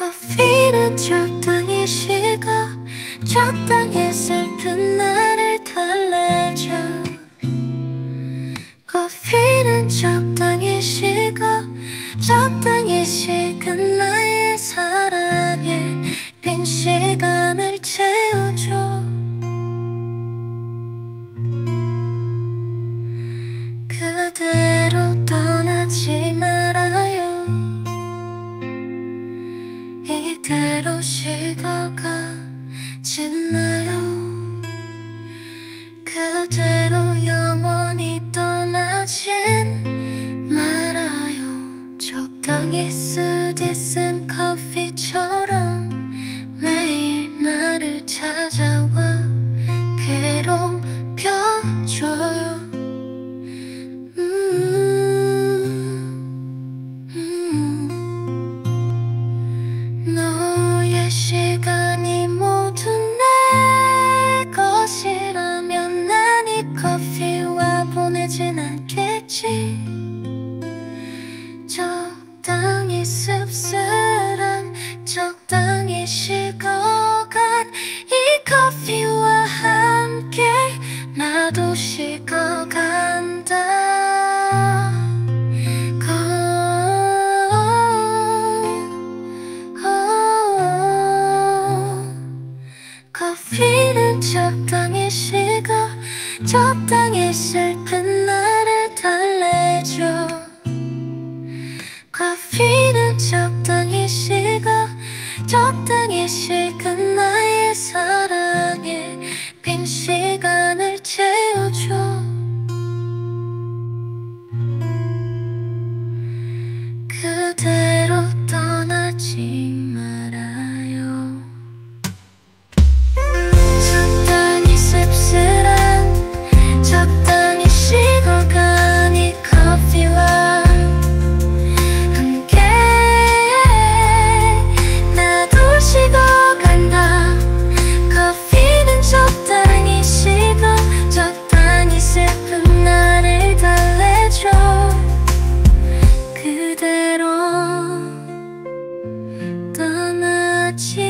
커피는 적당히 식어 적당히 슬픈 나를 달래줘. 커피는 적당히 식어 적당히 식은 이대로 식어가 지나요. 그대로 영원히 떠나진 말아요. 적당히 쓰디쓴 커피처럼 매일 나를 찾아 않겠지 적당히 씁쓸한 적당히 식어간 이 커피와 함께 나도 식어간다. 적당히 식어 적당히 슬픈 나 적당히 식은 나의 사랑에 빈 시간을 채워줘. 그대 起